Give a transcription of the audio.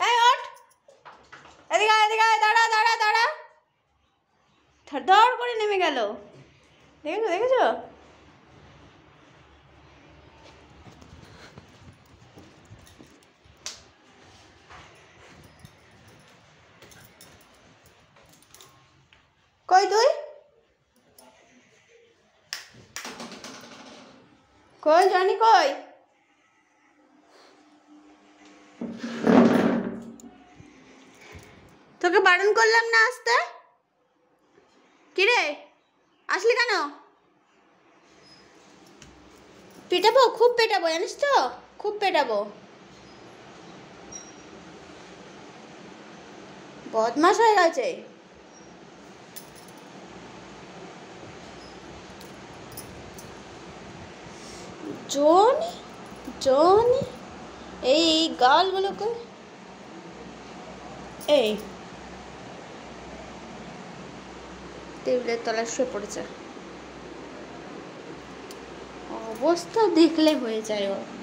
এই ওঠ। এদিকে এদিকে দাঁড়া দাঁড়া দাঁড়া। ধর করে নেমে গেল। দেখেছ দেখেছ? কই তুই? কই, জানি কই? তোকে বারণ করলাম না আসতে? কিরে? আসলি কেন? পেটাবো? খুব পেটাবো, জানিস তো? খুব পেটাবো। বদমাস হয়ে গেছে। জনি জনি, এই গালগুলোকে এই। টেবিলের তলায় শুয়ে পড়েছে। অবস্থা দেখলে হয়ে যায় ওর।